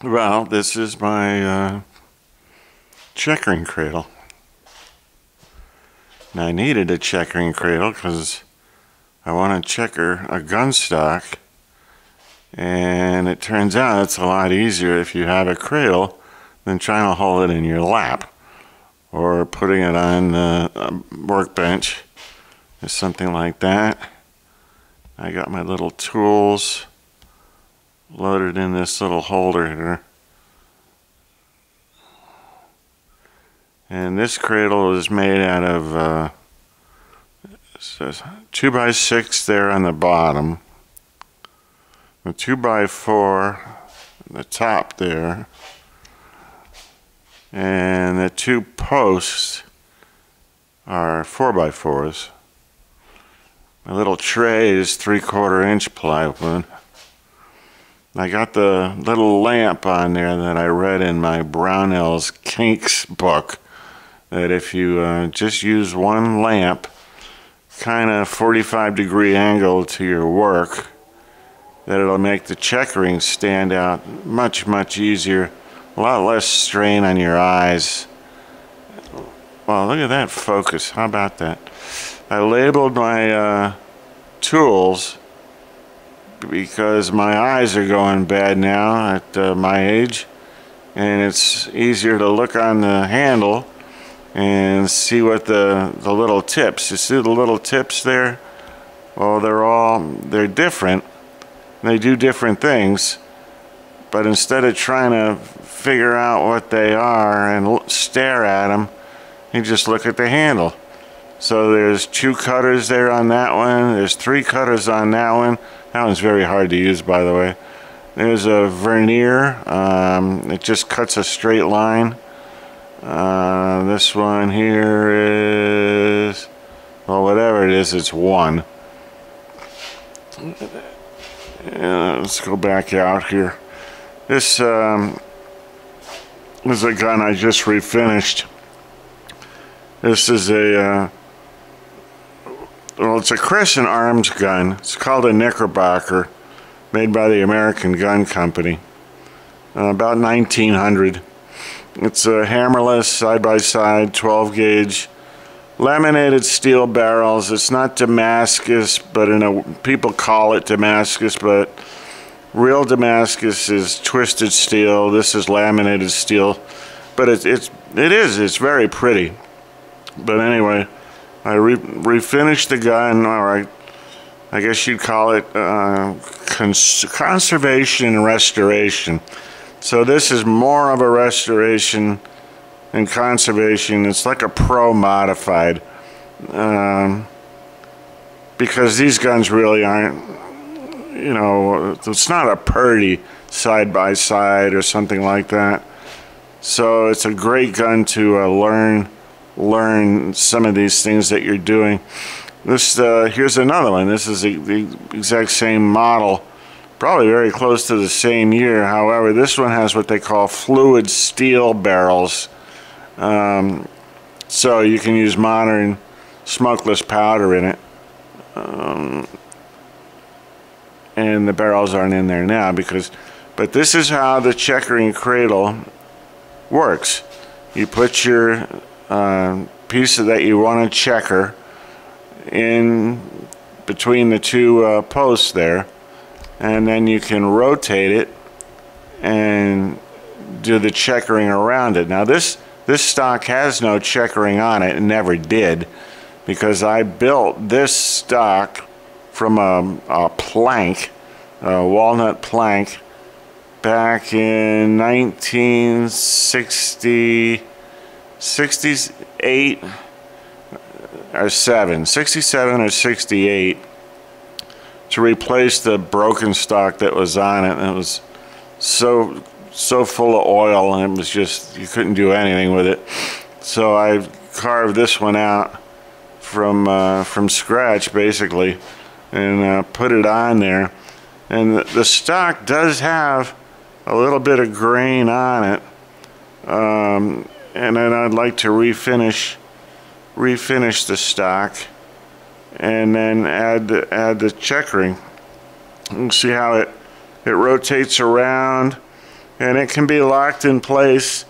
Well, this is my uh, checkering cradle. Now, I needed a checkering cradle because I want to checker a gun stock, and it turns out it's a lot easier if you have a cradle than trying to hold it in your lap or putting it on a workbench or something like that. I got my little tools loaded in this little holder here. And this cradle is made out of uh, two by six there on the bottom, the two by four, the top there, and the two posts are four by fours. My little tray is three quarter inch plywood. I got the little lamp on there that I read in my Brownell's Kinks book that if you uh, just use one lamp, kind of 45 degree angle to your work, that it'll make the checkering stand out much, much easier, a lot less strain on your eyes. Well, look at that focus. How about that? I labeled my uh, tools because my eyes are going bad now at uh, my age and it's easier to look on the handle and see what the the little tips you see the little tips there? Well they're all they're different. They do different things but instead of trying to figure out what they are and stare at them you just look at the handle so there's two cutters there on that one there's three cutters on that one that one's very hard to use, by the way. There's a vernier. Um, it just cuts a straight line. Uh, this one here is, well, whatever it is, it's one. Yeah, let's go back out here. This um, is a gun I just refinished. This is a uh, well, it's a Crescent Arms gun. It's called a Knickerbocker, made by the American Gun Company. Uh, about 1900. It's a hammerless, side-by-side, 12-gauge, laminated steel barrels. It's not Damascus, but in a, people call it Damascus, but real Damascus is twisted steel. This is laminated steel, but it, it's it is it's very pretty. But anyway. I re refinished the gun, or I, I guess you'd call it uh, cons conservation and restoration. So this is more of a restoration and conservation. It's like a pro modified. Um, because these guns really aren't, you know, it's not a Purdey side by side or something like that. So it's a great gun to uh, learn learn some of these things that you're doing. This uh, here's another one. This is the, the exact same model, probably very close to the same year. However, this one has what they call fluid steel barrels. Um, so you can use modern smokeless powder in it. Um, and the barrels aren't in there now because, but this is how the checkering cradle works. You put your uh, piece that you want to checker in between the two uh, posts there and then you can rotate it and do the checkering around it. Now this this stock has no checkering on it and never did because I built this stock from a, a plank, a walnut plank back in 1960 68 or 7, 67 or 68 to replace the broken stock that was on it. And it was so so full of oil and it was just you couldn't do anything with it. So I carved this one out from uh, from scratch basically and uh, put it on there. And the, the stock does have a little bit of grain on it. Um, and then I'd like to refinish refinish the stock and then add the, add the checkering and see how it it rotates around and it can be locked in place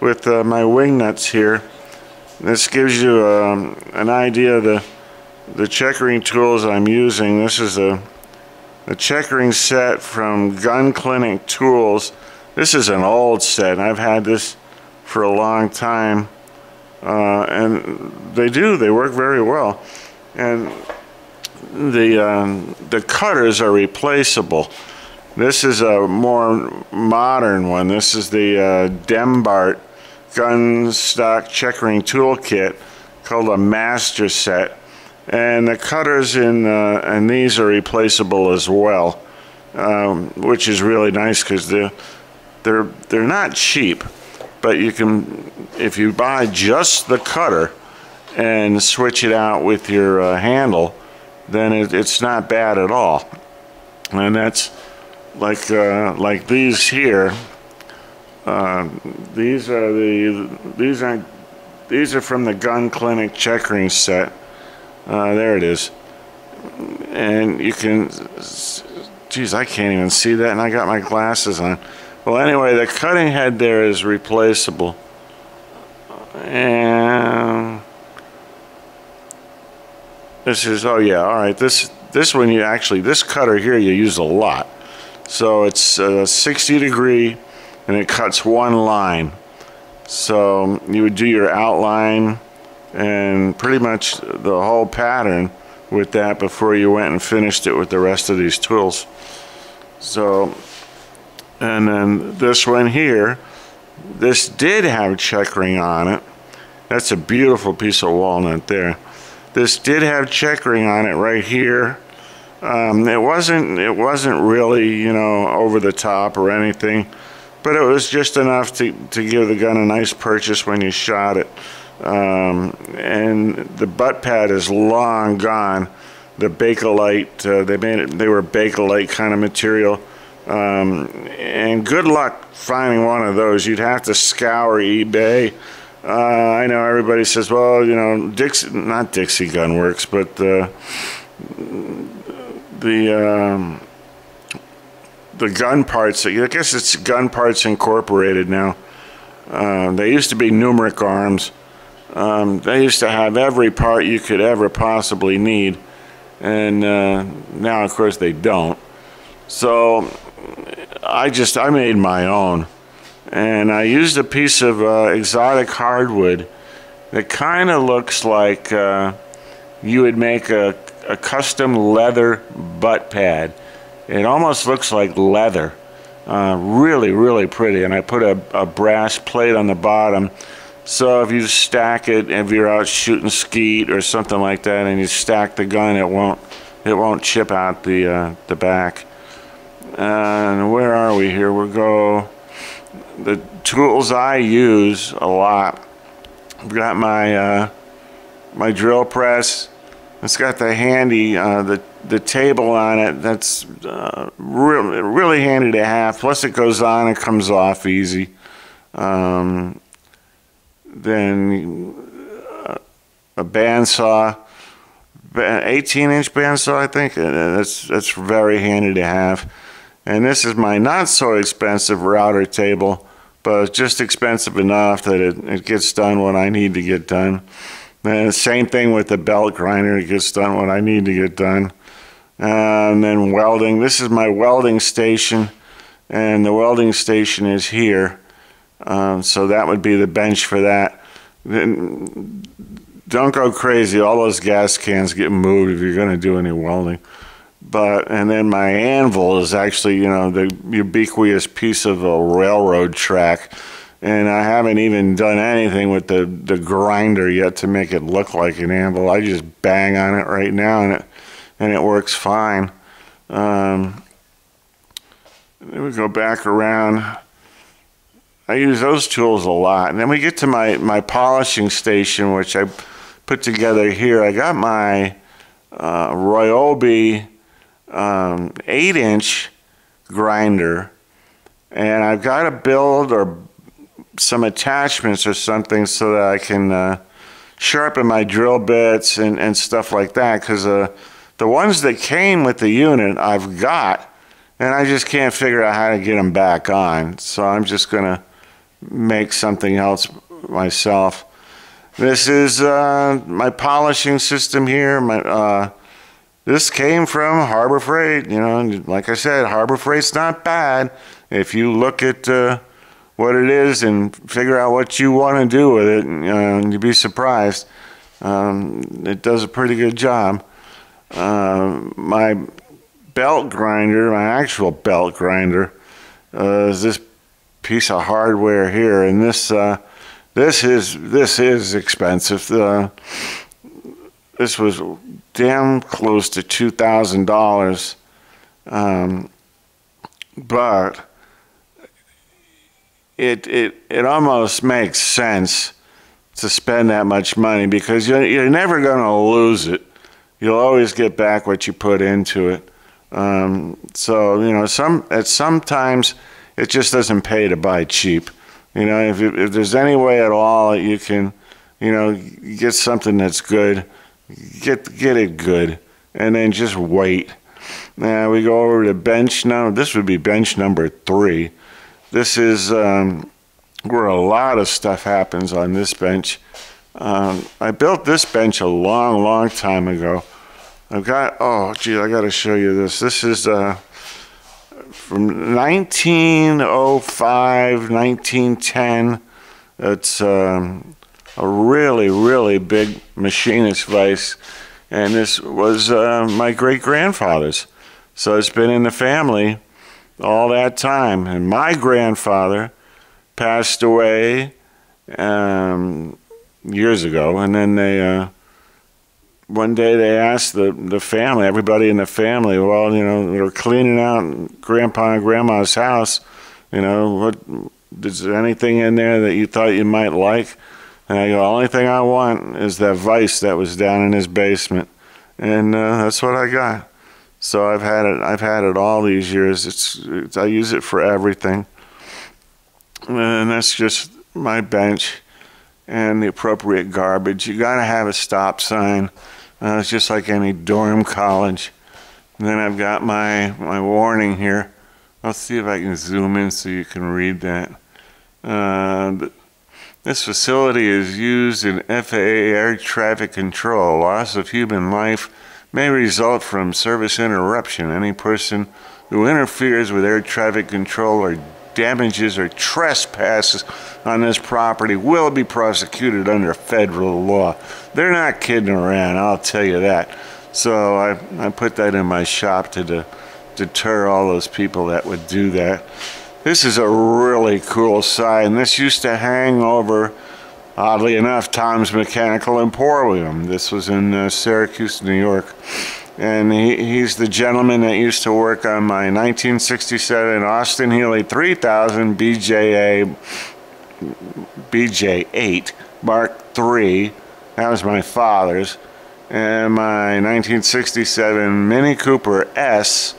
with uh, my wing nuts here. This gives you um, an idea of the, the checkering tools I'm using. This is a, a checkering set from Gun Clinic Tools. This is an old set. I've had this for a long time. Uh, and they do, they work very well. And the, um, the cutters are replaceable. This is a more modern one. This is the uh, Dem-Bart gun stock checkering toolkit called a master set. And the cutters in, uh, and these are replaceable as well, um, which is really nice because they're, they're, they're not cheap, but you can, if you buy just the cutter and switch it out with your uh, handle, then it, it's not bad at all. And that's like uh, like these here. Uh, these are the these are these are from the Gun Clinic checkering set. Uh, there it is, and you can. Geez, I can't even see that, and I got my glasses on. Well, anyway, the cutting head there is replaceable, and this is, oh yeah, all right. This this one you actually, this cutter here you use a lot. So it's uh, 60 degree and it cuts one line. So you would do your outline and pretty much the whole pattern with that before you went and finished it with the rest of these tools. So, and then this one here, this did have checkering on it. That's a beautiful piece of walnut there. This did have checkering on it right here. Um, it wasn't it wasn't really you know over the top or anything, but it was just enough to to give the gun a nice purchase when you shot it. Um, and the butt pad is long gone. The Bakelite uh, they made it they were Bakelite kind of material. Um, and good luck finding one of those. You'd have to scour eBay uh, I know everybody says, well, you know, Dixie, not Dixie Gun Works, but uh, the um, the gun parts. I guess it's Gun Parts Incorporated now. Uh, they used to be Numrich Arms. Um, they used to have every part you could ever possibly need, and uh, now, of course, they don't. So I just I made my own and I used a piece of uh, exotic hardwood that kind of looks like uh, you would make a, a custom leather butt pad. It almost looks like leather. Uh, really, really pretty. And I put a, a, brass plate on the bottom. So if you stack it, if you're out shooting skeet or something like that, and you stack the gun, it won't it won't chip out the uh, the back. And where are we here? We'll go the tools I use a lot. I've got my uh, my drill press. It's got the handy uh, the the table on it. That's uh, really really handy to have. Plus, it goes on and comes off easy. Um, then uh, a bandsaw, 18 inch bandsaw, I think. That's that's very handy to have. And this is my not so expensive router table, but it's just expensive enough that it, it gets done when I need to get done. And same thing with the belt grinder, it gets done when I need to get done. and then welding, this is my welding station, and the welding station is here. Um, so that would be the bench for that. Then don't go crazy, all those gas cans get moved if you're going to do any welding but and then my anvil is actually you know the ubiquitous piece of a railroad track. And I haven't even done anything with the the grinder yet to make it look like an anvil. I just bang on it right now and it and it works fine. Um, then we go back around. I use those tools a lot. And then we get to my my polishing station which I put together here. I got my uh, Ryobi um, eight inch grinder and I've got to build or some attachments or something so that I can uh, sharpen my drill bits and, and stuff like that because uh, the ones that came with the unit I've got and I just can't figure out how to get them back on. So I'm just going to make something else myself. This is uh, my polishing system here. My uh, this came from Harbor Freight. You know, like I said, Harbor Freight's not bad if you look at uh, what it is and figure out what you want to do with it. Know, you'd be surprised. Um, it does a pretty good job. Uh, my belt grinder, my actual belt grinder, uh, is this piece of hardware here, and this uh, this is this is expensive. Uh, this was damn close to two thousand um, dollars, but it it it almost makes sense to spend that much money because you're, you're never going to lose it. You'll always get back what you put into it. Um, so you know, some at sometimes it just doesn't pay to buy cheap. You know, if, if there's any way at all that you can, you know, get something that's good, get get it good, and then just wait. Now we go over to bench now. This would be bench number three. This is um, where a lot of stuff happens on this bench. Um, I built this bench a long, long time ago. I've got, oh, gee, I got to show you this. This is uh, from 1905, 1910. It's um, a really, really big machinist vice. And this was uh, my great grandfather's. So it's been in the family all that time. And my grandfather passed away um, years ago. And then they. Uh, one day they asked the, the family, everybody in the family, well, you know, they were cleaning out grandpa and grandma's house, you know, what, is there anything in there that you thought you might like? And I go, the only thing I want is that vice that was down in his basement. And uh, that's what I got. So I've had it, I've had it all these years. It's, it's I use it for everything. And that's just my bench and the appropriate garbage. You got to have a stop sign. Uh, it's just like any dorm college. And then I've got my, my warning here. I'll see if I can zoom in so you can read that. Uh, this facility is used in FAA air traffic control. Loss of human life may result from service interruption. Any person who interferes with air traffic control or damages or trespasses on this property will be prosecuted under federal law. They're not kidding around, I'll tell you that. So I, I put that in my shop to de deter all those people that would do that. This is a really cool sign. This used to hang over, oddly enough, Tom's Mechanical Emporium. This was in uh, Syracuse, New York and he, he's the gentleman that used to work on my 1967 Austin Healey 3000 BJA BJ8 Mark III. That was my father's. And my 1967 Mini Cooper S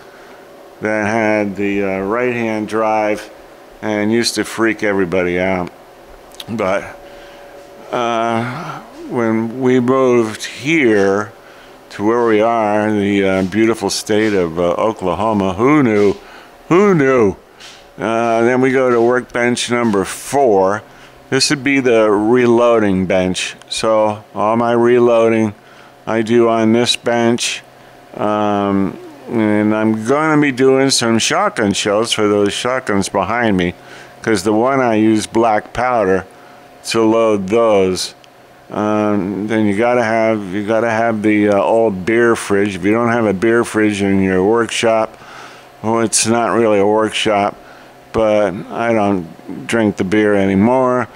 that had the uh, right-hand drive and used to freak everybody out. But uh, when we moved here, to where we are, the uh, beautiful state of uh, Oklahoma. Who knew? Who knew? Uh, then we go to workbench number four. This would be the reloading bench. So all my reloading I do on this bench. Um, and I'm going to be doing some shotgun shells for those shotguns behind me because the one I use black powder to load those. Um, then you gotta have you gotta have the uh, old beer fridge. If you don't have a beer fridge in your workshop, well, it's not really a workshop. But I don't drink the beer anymore,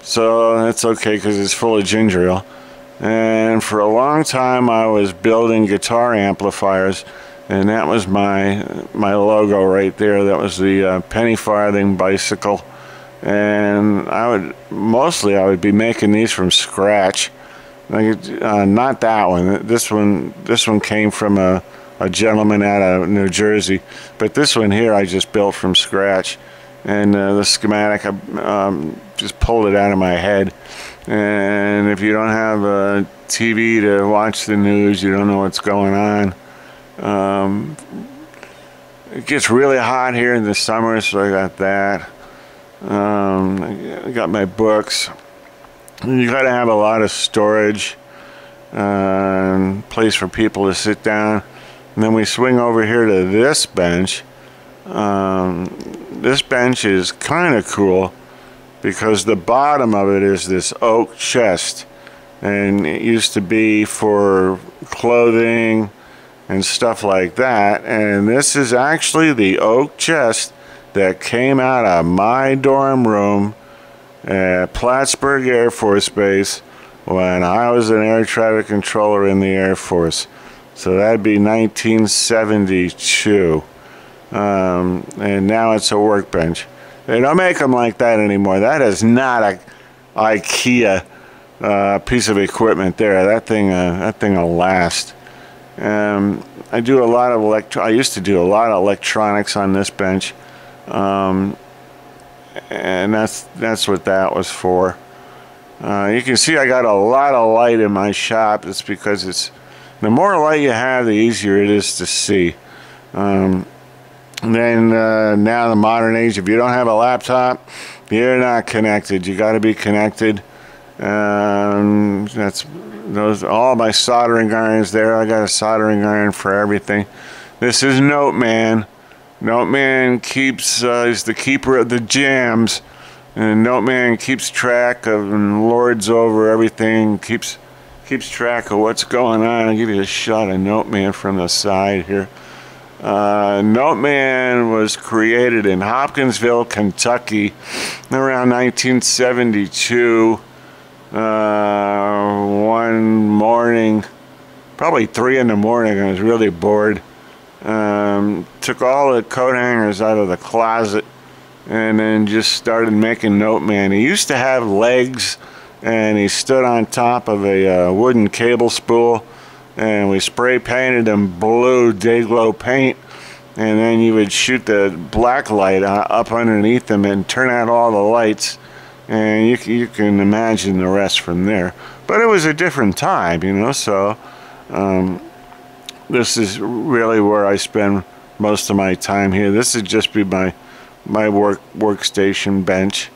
so that's okay because it's full of ginger ale. And for a long time, I was building guitar amplifiers, and that was my my logo right there. That was the uh, penny farthing bicycle and I would mostly I would be making these from scratch. Uh, not that one. This one this one came from a, a gentleman out of New Jersey, but this one here I just built from scratch. And uh, the schematic, I um, just pulled it out of my head. And if you don't have a TV to watch the news, you don't know what's going on. Um, it gets really hot here in the summer, so I got that. Um, I got my books. You got to have a lot of storage, uh, place for people to sit down. And then we swing over here to this bench. Um, this bench is kind of cool because the bottom of it is this oak chest and it used to be for clothing and stuff like that and this is actually the oak chest that came out of my dorm room at Plattsburgh Air Force Base when I was an air traffic controller in the Air Force so that'd be 1972 um, and now it's a workbench they don't make them like that anymore. That is not a IKEA uh, piece of equipment there. That thing, uh, that thing will last. Um, I do a lot of electro. I used to do a lot of electronics on this bench, um, and that's that's what that was for. Uh, you can see I got a lot of light in my shop. It's because it's the more light you have, the easier it is to see. Um, then uh, now the modern age, if you don't have a laptop, you're not connected. You got to be connected. Um, that's those all my soldering irons there. I got a soldering iron for everything. This is Noteman. Noteman keeps uh, is the keeper of the jams, and Note Man keeps track of and lords over everything. keeps keeps track of what's going on. I'll give you a shot of Note Man from the side here. Uh, Noteman was created in Hopkinsville, Kentucky around 1972. Uh, one morning, probably 3 in the morning, I was really bored. Um, took all the coat hangers out of the closet and then just started making Note Man. He used to have legs and he stood on top of a uh, wooden cable spool and we spray painted them blue Day-Glo paint and then you would shoot the black light up underneath them and turn out all the lights and you, you can imagine the rest from there. But it was a different time you know so um, this is really where I spend most of my time here. This would just be my my work workstation bench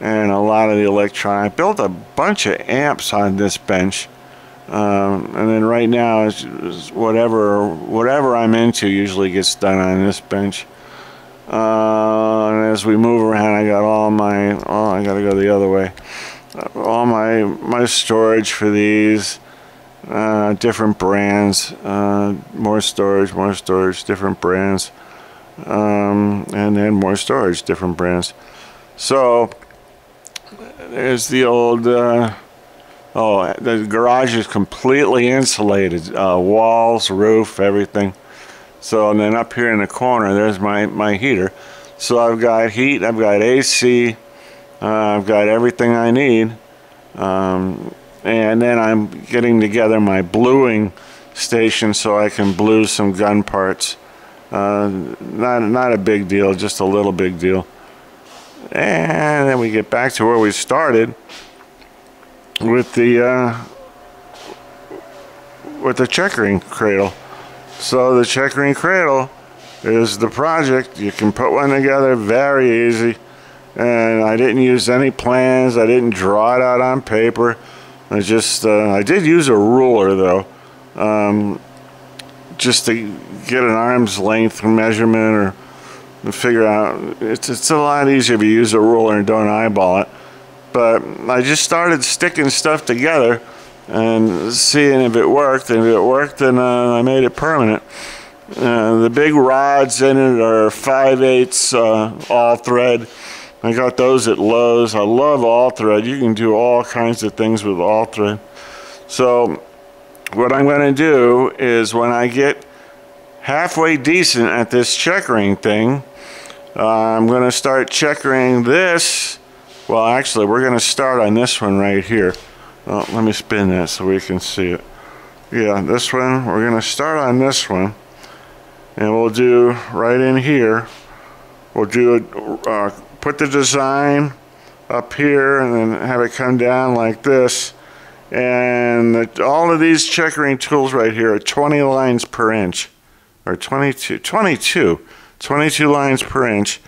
and a lot of the electronic. I built a bunch of amps on this bench um, and then right now, it's, it's whatever whatever I'm into usually gets done on this bench. Uh, and as we move around, I got all my oh, I got to go the other way. All my my storage for these uh, different brands, uh, more storage, more storage, different brands, um, and then more storage, different brands. So there's the old. Uh, Oh, the garage is completely insulated. Uh, walls, roof, everything. So, and then up here in the corner, there's my, my heater. So I've got heat, I've got AC, uh, I've got everything I need. Um, and then I'm getting together my bluing station so I can blue some gun parts. Uh, not, not a big deal, just a little big deal. And then we get back to where we started with the uh, with the checkering cradle. So the checkering cradle is the project. You can put one together very easy. And I didn't use any plans. I didn't draw it out on paper. I just uh, I did use a ruler though, um, just to get an arm's length measurement or figure out. It's it's a lot easier if you use a ruler and don't eyeball it. But I just started sticking stuff together and seeing if it worked. And if it worked, then uh, I made it permanent. Uh, the big rods in it are 5 8 uh, all thread. I got those at Lowe's. I love all thread. You can do all kinds of things with all thread. So what I'm going to do is when I get halfway decent at this checkering thing, uh, I'm going to start checkering this well, actually, we're going to start on this one right here. Let me spin that so we can see it. Yeah, this one, we're going to start on this one. And we'll do right in here, we'll do, uh, put the design up here and then have it come down like this. And the, all of these checkering tools right here are 20 lines per inch, or 22, 22, 22 lines per inch.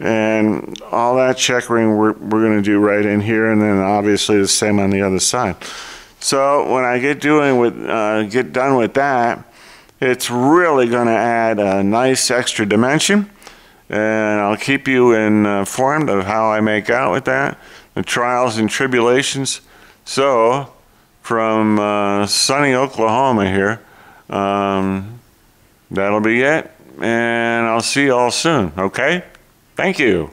And all that checkering we're, we're going to do right in here, and then obviously the same on the other side. So when I get doing with uh, get done with that, it's really going to add a nice extra dimension, and I'll keep you informed of how I make out with that, the trials and tribulations. So from uh, sunny Oklahoma here, um, that'll be it, and I'll see you all soon. Okay. Thank you.